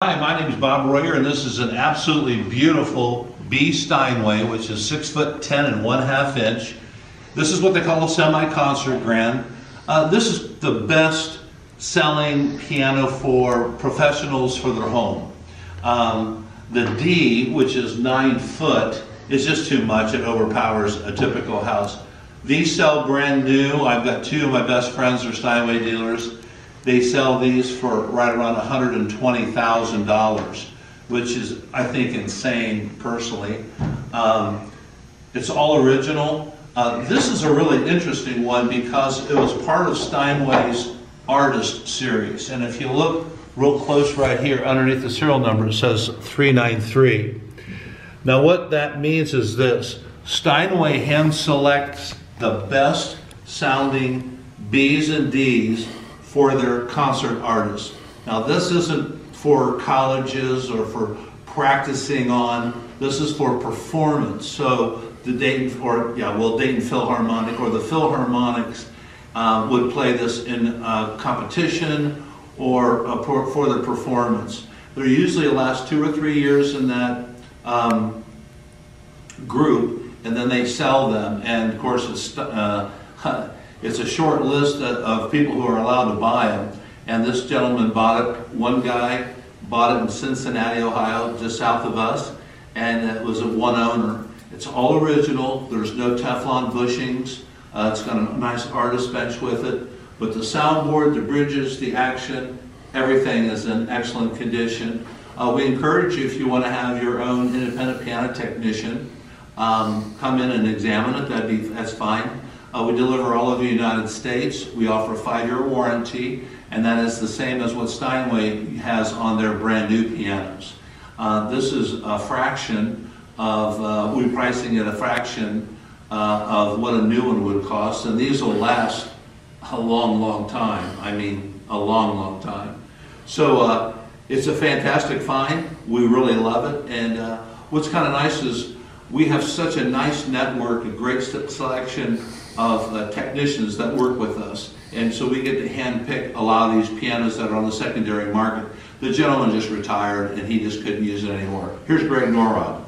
Hi, my name is Bob Royer, and this is an absolutely beautiful B Steinway, which is six foot ten and one half inch. This is what they call a semi-concert grand. Uh, this is the best selling piano for professionals for their home. Um, the D, which is nine foot, is just too much. It overpowers a typical house. These sell brand new. I've got two of my best friends are Steinway dealers. They sell these for right around $120,000, which is, I think, insane personally. Um, it's all original. Uh, this is a really interesting one because it was part of Steinway's artist series. And if you look real close right here underneath the serial number, it says 393. Now, what that means is this Steinway hand selects the best sounding B's and D's for their concert artists. Now, this isn't for colleges or for practicing on, this is for performance. So, the Dayton, or yeah, well, Dayton Philharmonic or the Philharmonics um, would play this in competition or uh, for, for the performance. They're usually last two or three years in that um, group, and then they sell them. And of course, it's uh, It's a short list of people who are allowed to buy them. And this gentleman bought it. One guy bought it in Cincinnati, Ohio, just south of us, and it was a one owner. It's all original. There's no Teflon bushings. Uh, it's got a nice artist bench with it. But the soundboard, the bridges, the action, everything is in excellent condition. Uh, we encourage you, if you want to have your own independent piano technician, um, come in and examine it. That'd be, that's fine. Uh, we deliver all over the United States. We offer a five-year warranty, and that is the same as what Steinway has on their brand new pianos. Uh, this is a fraction of, uh, we're pricing it a fraction uh, of what a new one would cost, and these will last a long, long time. I mean, a long, long time. So uh, it's a fantastic find. We really love it, and uh, what's kind of nice is we have such a nice network, a great selection of uh, technicians that work with us. And so we get to handpick a lot of these pianos that are on the secondary market. The gentleman just retired and he just couldn't use it anymore. Here's Greg Norrod.